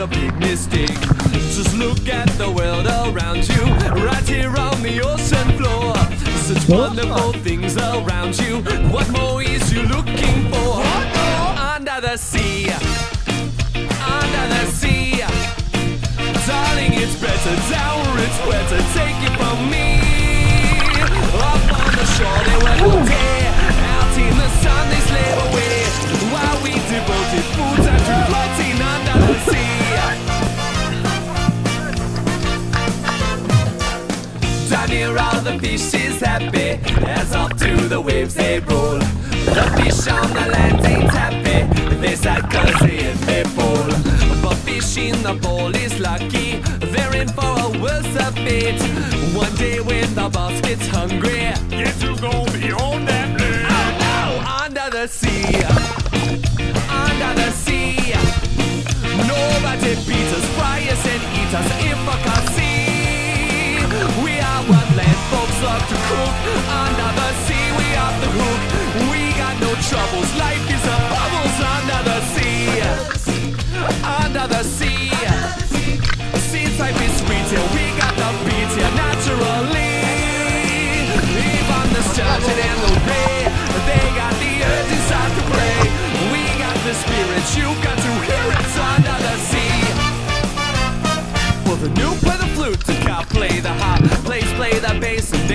a big mistake. Just look at the world around you, right here on the ocean floor. Such wonderful things around you. What more is you looking for? Under the sea, under the sea. Darling, it's better down it's wetter. Take it from me. Up on the shore, they work all day. Out in the sun, they slave Here, all the fish is happy as up to the waves they roll. The fish on the land ain't happy. They sad cause they in their bowl. But fish in the bowl is lucky. They're in for a worse fate. One day when the boss gets hungry,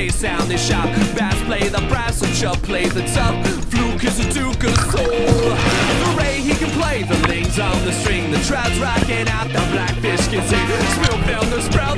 play sound is sharp. Bass play the brass and chub play the tub. Fluke is a duke of soul. Ray he can play the lings on the string. The trout's rocking out, the blackfish can sing. Spill, film, the sprout.